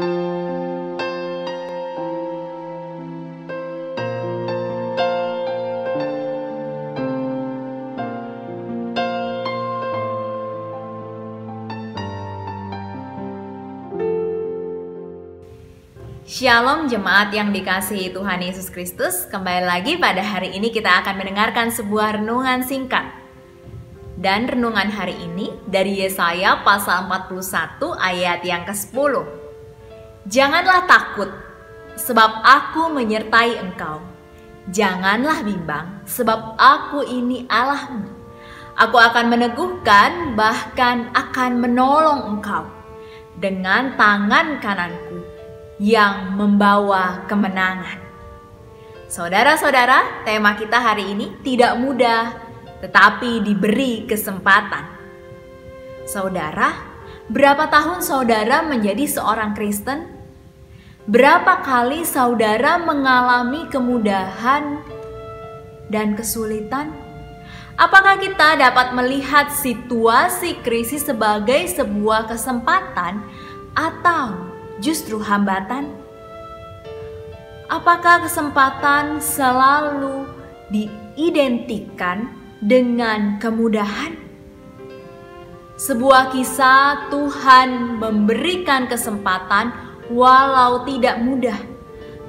Shalom jemaat yang dikasihi Tuhan Yesus Kristus. Kembali lagi pada hari ini kita akan mendengarkan sebuah renungan singkat. Dan renungan hari ini dari Yesaya pasal 41 ayat yang ke-10 Janganlah takut sebab aku menyertai engkau Janganlah bimbang sebab aku ini Allahmu Aku akan meneguhkan bahkan akan menolong engkau dengan tangan kananku yang membawa kemenangan. Saudara-saudara, tema kita hari ini tidak mudah, tetapi diberi kesempatan. Saudara, berapa tahun saudara menjadi seorang Kristen? Berapa kali saudara mengalami kemudahan dan kesulitan? Apakah kita dapat melihat situasi krisis sebagai sebuah kesempatan atau justru hambatan? Apakah kesempatan selalu diidentikan dengan kemudahan? Sebuah kisah Tuhan memberikan kesempatan walau tidak mudah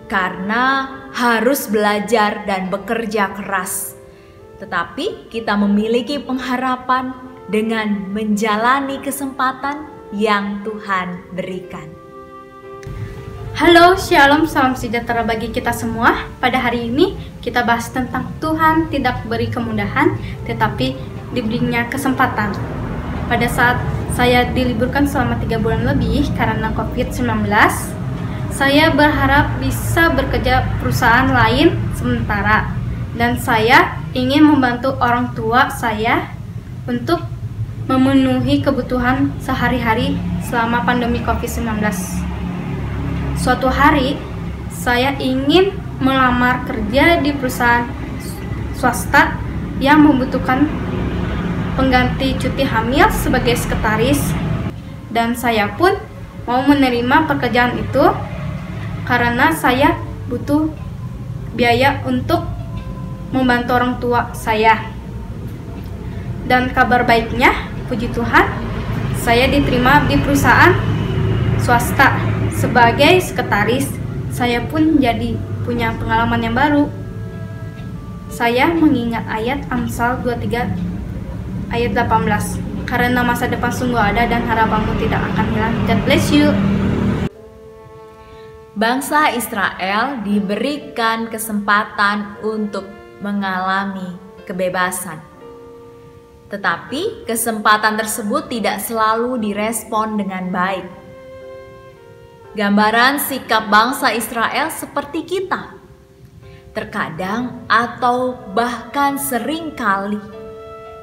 karena harus belajar dan bekerja keras. Tetapi kita memiliki pengharapan dengan menjalani kesempatan yang Tuhan berikan. Halo, Shalom, salam sejahtera bagi kita semua. Pada hari ini kita bahas tentang Tuhan tidak beri kemudahan, tetapi diberinya kesempatan. Pada saat saya diliburkan selama tiga bulan lebih karena COVID-19, saya berharap bisa bekerja perusahaan lain sementara dan saya ingin membantu orang tua saya untuk memenuhi kebutuhan sehari-hari selama pandemi COVID-19. Suatu hari, saya ingin melamar kerja di perusahaan swasta yang membutuhkan pengganti cuti hamil sebagai sekretaris dan saya pun mau menerima pekerjaan itu karena saya butuh biaya untuk membantu orang tua saya. Dan kabar baiknya, puji Tuhan, saya diterima di perusahaan swasta sebagai sekretaris, saya pun jadi punya pengalaman yang baru. Saya mengingat ayat Amsal 23 ayat 18. Karena masa depan sungguh ada dan harapanmu tidak akan hilang. God bless you. Bangsa Israel diberikan kesempatan untuk mengalami kebebasan. Tetapi kesempatan tersebut tidak selalu direspon dengan baik. Gambaran sikap bangsa Israel seperti kita. Terkadang atau bahkan sering kali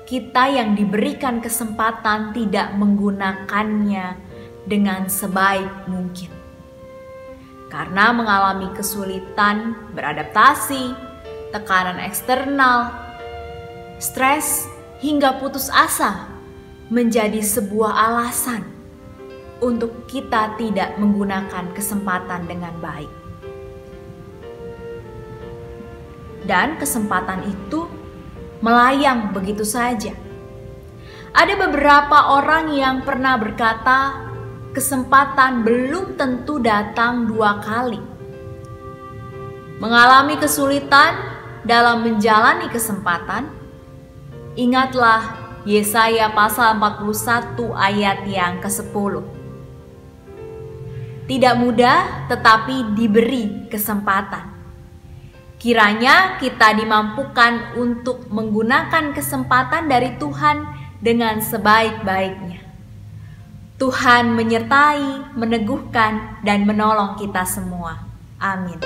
kita yang diberikan kesempatan tidak menggunakannya dengan sebaik mungkin. Karena mengalami kesulitan beradaptasi, tekanan eksternal, stres, hingga putus asa menjadi sebuah alasan untuk kita tidak menggunakan kesempatan dengan baik. Dan kesempatan itu melayang begitu saja. Ada beberapa orang yang pernah berkata, kesempatan belum tentu datang dua kali. Mengalami kesulitan dalam menjalani kesempatan, ingatlah Yesaya pasal 41 ayat yang ke-10 tidak mudah, tetapi diberi kesempatan. Kiranya kita dimampukan untuk menggunakan kesempatan dari Tuhan dengan sebaik-baiknya. Tuhan menyertai, meneguhkan, dan menolong kita semua. Amin.